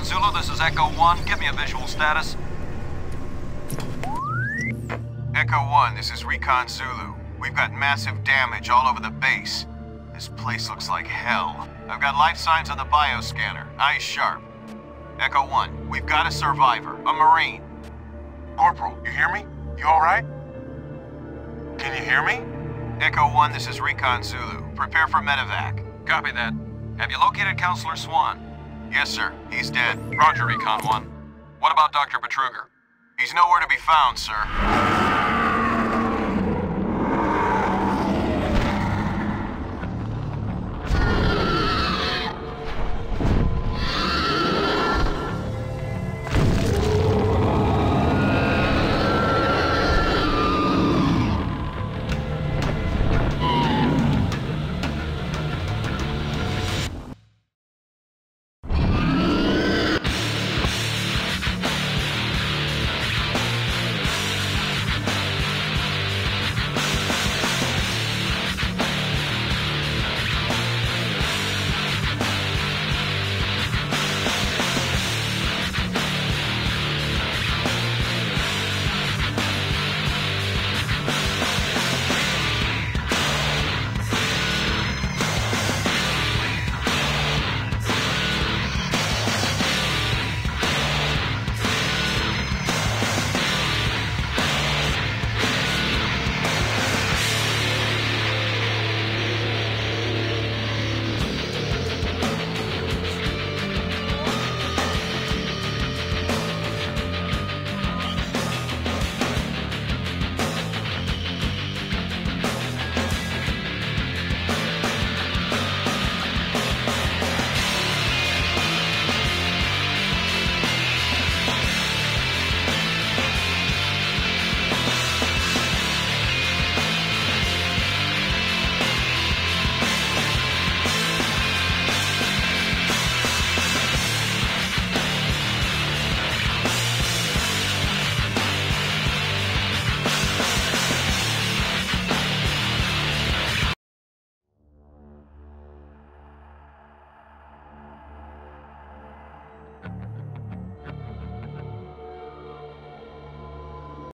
Zulu, this is Echo 1. Give me a visual status. Echo 1, this is Recon Zulu. We've got massive damage all over the base. This place looks like hell. I've got life signs on the bioscanner. Eyes sharp. Echo 1, we've got a survivor, a Marine. Corporal, you hear me? You alright? Can you hear me? Echo 1, this is Recon Zulu. Prepare for medevac. Copy that. Have you located Counselor Swann? Yes, sir. He's dead. Roger, Recon 1. What about Dr. Betruger? He's nowhere to be found, sir.